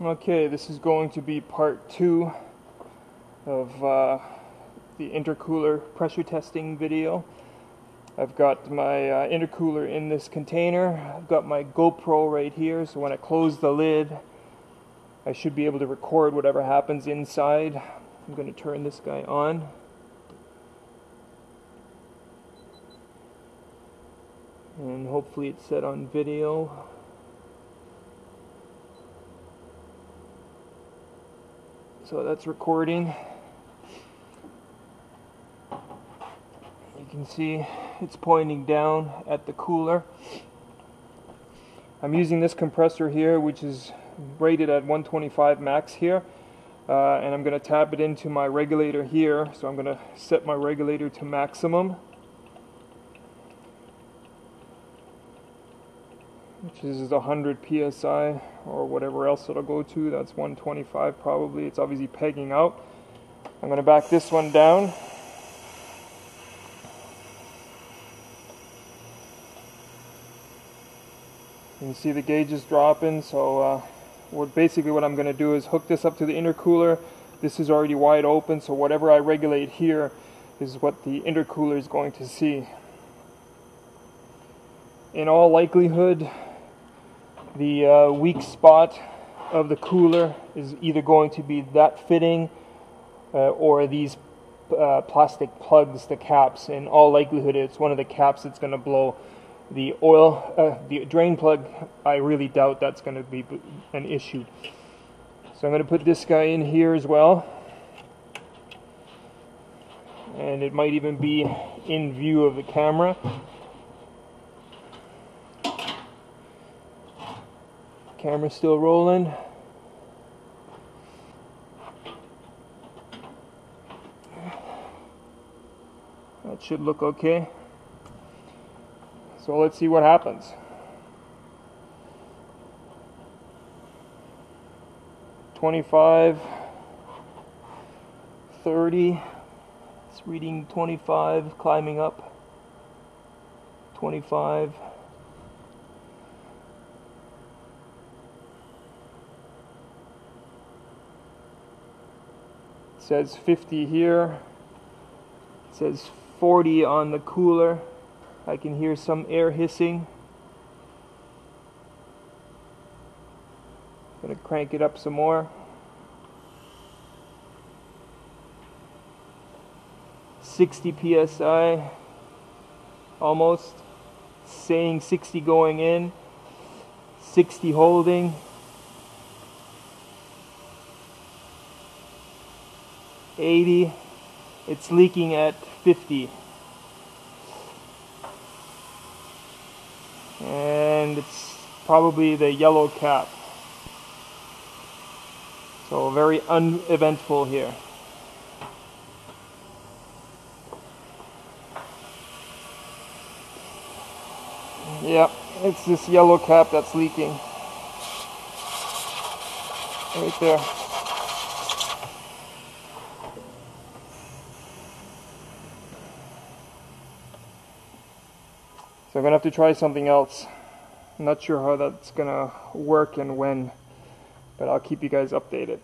Okay, this is going to be part two of uh, the intercooler pressure testing video. I've got my uh, intercooler in this container. I've got my GoPro right here, so when I close the lid, I should be able to record whatever happens inside. I'm going to turn this guy on. And hopefully it's set on video. So that's recording. You can see it's pointing down at the cooler. I'm using this compressor here, which is rated at 125 max here. Uh, and I'm going to tap it into my regulator here. So I'm going to set my regulator to maximum. Which is 100 psi or whatever else it'll go to. That's 125 probably. It's obviously pegging out. I'm going to back this one down. You can see the gauge is dropping, so uh, what basically what I'm going to do is hook this up to the intercooler. This is already wide open, so whatever I regulate here is what the intercooler is going to see. In all likelihood, the uh, weak spot of the cooler is either going to be that fitting uh, or these uh, plastic plugs, the caps. In all likelihood, it's one of the caps that's going to blow. The oil, uh, the drain plug, I really doubt that's going to be an issue. So I'm going to put this guy in here as well. And it might even be in view of the camera. Camera's still rolling. That should look okay. So let's see what happens. Twenty-five, thirty. It's reading twenty-five, climbing up. Twenty-five. Says 50 here. It says 40 on the cooler. I can hear some air hissing. Gonna crank it up some more. 60 psi, almost. Saying 60 going in, 60 holding. 80 it's leaking at 50 and it's probably the yellow cap. So very uneventful here. Yep, it's this yellow cap that's leaking. Right there So I'm to have to try something else. I'm not sure how that's to work and when, but I'll keep you guys updated.